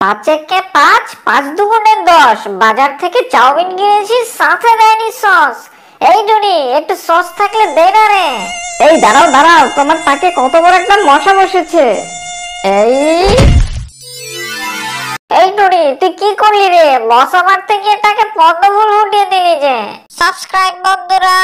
পাঁচেকে পাঁচ পাঁচ দুগুণে দশ, বাজার থেকে চাউমিন কিনেছি, সাথে দেয়নি সস। এই জুনি, একটু সস থাকলে দে না রে। এই দাঁড়াও দাঁড়াও, তোমার তাকে কত বড় একটা মশা বসেছে। এই। এই টুনি তুই কি করলি রে? মশা মারতে গিয়ে তাকে পদ্মফুল উঠিয়ে দিলি যে। সাবস্ক্রাইব বন্ধুরা।